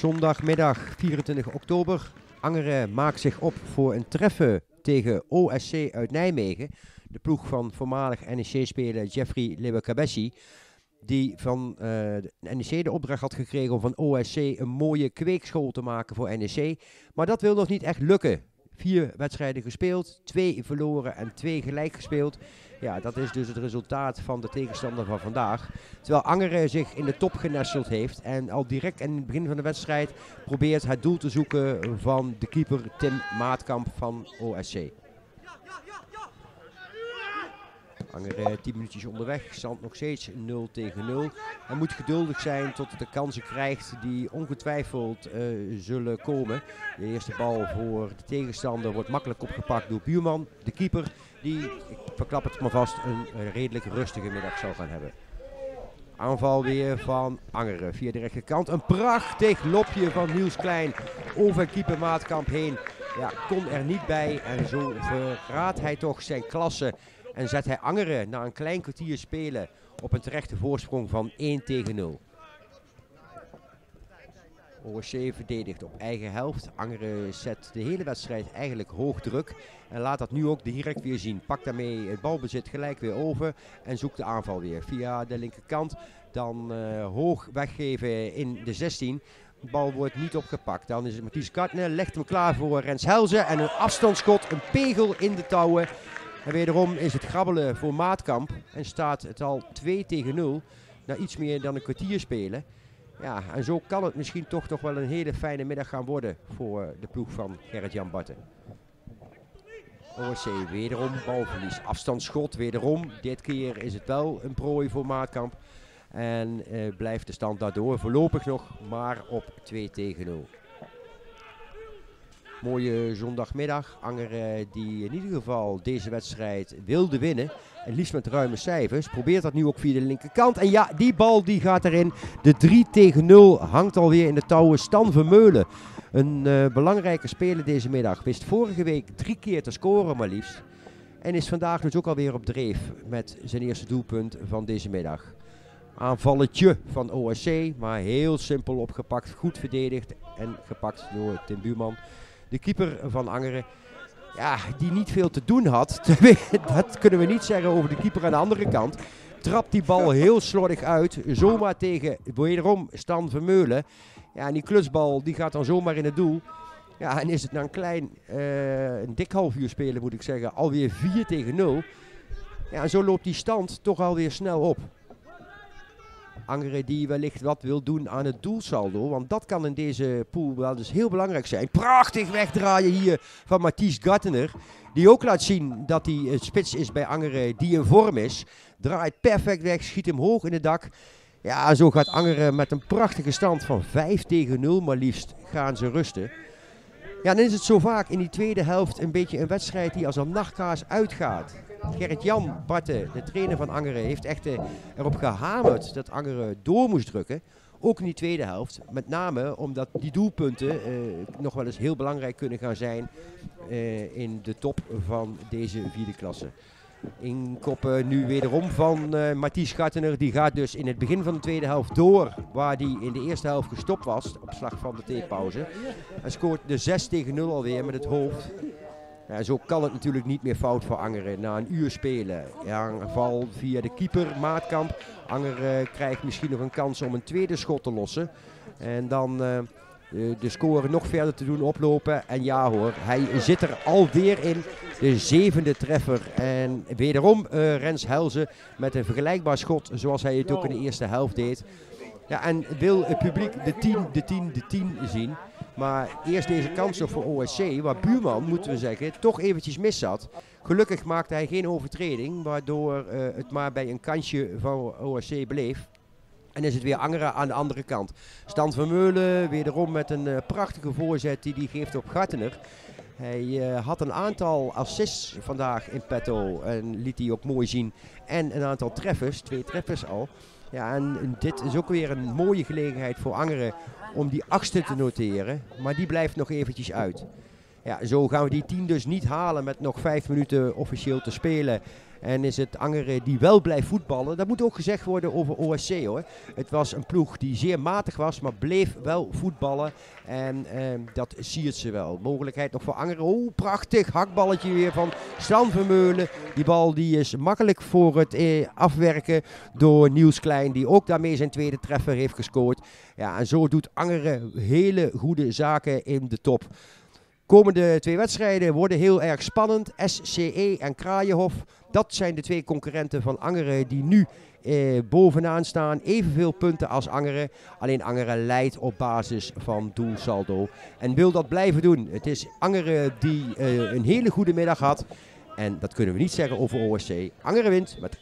Zondagmiddag 24 oktober. Angeren maakt zich op voor een treffen tegen OSC uit Nijmegen. De ploeg van voormalig NEC-speler Jeffrey Lebekabessi. Die van uh, de NEC de opdracht had gekregen om van OSC een mooie kweekschool te maken voor NEC. Maar dat wil nog niet echt lukken. Vier wedstrijden gespeeld, twee verloren en twee gelijk gespeeld. Ja, dat is dus het resultaat van de tegenstander van vandaag. Terwijl Angeren zich in de top genesteld heeft en al direct in het begin van de wedstrijd probeert het doel te zoeken van de keeper Tim Maatkamp van OSC. Angeren 10 minuutjes onderweg, stand nog steeds 0 tegen 0. Hij moet geduldig zijn tot hij de kansen krijgt die ongetwijfeld uh, zullen komen. De eerste bal voor de tegenstander wordt makkelijk opgepakt door Buurman, de keeper die, ik verklap het maar vast, een redelijk rustige middag zal gaan hebben. Aanval weer van Angeren via de rechterkant. Een prachtig lopje van Niels Klein over keeper Maatkamp heen. Ja, kon er niet bij en zo verraadt hij toch zijn klasse. En zet hij Angeren na een klein kwartier spelen op een terechte voorsprong van 1 tegen 0. OSC verdedigt op eigen helft. Angeren zet de hele wedstrijd eigenlijk hoog druk. En laat dat nu ook direct weer zien. Pakt daarmee het balbezit gelijk weer over. En zoekt de aanval weer via de linkerkant. Dan uh, hoog weggeven in de 16. De bal wordt niet opgepakt. Dan is het Mathies Kartner. Legt hem klaar voor Rens Helzen. En een afstandsschot. Een pegel in de touwen. En wederom is het grabbelen voor Maatkamp. En staat het al 2 tegen 0. Na iets meer dan een kwartier spelen. Ja, en zo kan het misschien toch nog wel een hele fijne middag gaan worden voor de ploeg van Gerrit-Jan Batten. OSC wederom balverlies. Afstandsschot wederom. Dit keer is het wel een prooi voor Maatkamp. En uh, blijft de stand daardoor voorlopig nog maar op 2 tegen 0. Mooie zondagmiddag. Anger uh, die in ieder geval deze wedstrijd wilde winnen. En liefst met ruime cijfers. Probeert dat nu ook via de linkerkant. En ja, die bal die gaat erin. De 3 tegen 0 hangt alweer in de touwen. Stan Vermeulen. Een uh, belangrijke speler deze middag. Wist vorige week drie keer te scoren maar liefst. En is vandaag dus ook alweer op dreef met zijn eerste doelpunt van deze middag. Aanvalletje van OSC, maar heel simpel opgepakt. Goed verdedigd en gepakt door Tim Buurman. De keeper van Angeren ja, die niet veel te doen had. dat kunnen we niet zeggen over de keeper aan de andere kant. Trapt die bal heel slordig uit. Zomaar tegen wederom Stan Vermeulen. Ja, en die klutsbal die gaat dan zomaar in het doel. Ja, en is het na een klein, uh, een dik half uur spelen moet ik zeggen, alweer 4 tegen 0. Ja, en zo loopt die stand toch alweer snel op. Angeren die wellicht wat wil doen aan het doelsaldo. Want dat kan in deze pool wel dus heel belangrijk zijn. Prachtig wegdraaien hier van Mathies Gartener. Die ook laat zien dat hij spits is bij Angeren die in vorm is. Draait perfect weg, schiet hem hoog in het dak. Ja, zo gaat Angeren met een prachtige stand van 5 tegen 0 maar liefst gaan ze rusten. Ja, dan is het zo vaak in die tweede helft een beetje een wedstrijd die als een nachtkaas uitgaat. Gerrit-Jan Barten, de trainer van Angeren, heeft echt eh, erop gehamerd dat Angeren door moest drukken. Ook in die tweede helft. Met name omdat die doelpunten uh, nog wel eens heel belangrijk kunnen gaan zijn in de top van deze vierde klasse. Inkoppen nu wederom van uh, Mathies Gartener. Die gaat dus in het begin van de tweede helft door. Waar hij in de eerste helft gestopt was. Op slag van de theepauze. En scoort de 6 tegen 0 alweer met het hoofd. Ja, zo kan het natuurlijk niet meer fout voor Angeren na een uur spelen. Ja, val via de keeper Maatkamp. Angeren krijgt misschien nog een kans om een tweede schot te lossen. En dan de, de score nog verder te doen oplopen. En ja hoor, hij zit er alweer in. De zevende treffer. En wederom uh, Rens Helzen met een vergelijkbaar schot zoals hij het ook in de eerste helft deed. Ja, en wil het publiek de 10, de 10, de 10 zien. Maar eerst deze kans nog voor OSC, waar Buurman, moeten we zeggen, toch eventjes mis zat. Gelukkig maakte hij geen overtreding, waardoor uh, het maar bij een kansje van OSC bleef. En is het weer Angeren aan de andere kant. Stan Vermeulen wederom met een uh, prachtige voorzet die hij geeft op Gartener. Hij uh, had een aantal assists vandaag in petto en liet hij ook mooi zien. En een aantal treffers, twee treffers al. Ja, en dit is ook weer een mooie gelegenheid voor Angeren om die achtste te noteren. Maar die blijft nog eventjes uit. Ja, zo gaan we die 10 dus niet halen met nog vijf minuten officieel te spelen. En is het Angeren die wel blijft voetballen. Dat moet ook gezegd worden over OSC hoor. Het was een ploeg die zeer matig was, maar bleef wel voetballen. En ehm, dat siert ze wel. Mogelijkheid nog voor Angeren. Oh, prachtig hakballetje weer van Stan Vermeulen. Die bal die is makkelijk voor het eh, afwerken door Niels Klein. Die ook daarmee zijn tweede treffer heeft gescoord. Ja, en zo doet Angeren hele goede zaken in de top. Komende twee wedstrijden worden heel erg spannend. SCE en Kraaienhof. Dat zijn de twee concurrenten van Angeren die nu eh, bovenaan staan. Evenveel punten als Angeren. Alleen Angeren leidt op basis van doelsaldo. En wil dat blijven doen. Het is Angeren die eh, een hele goede middag had. En dat kunnen we niet zeggen over OSC. Angeren wint met 8-0.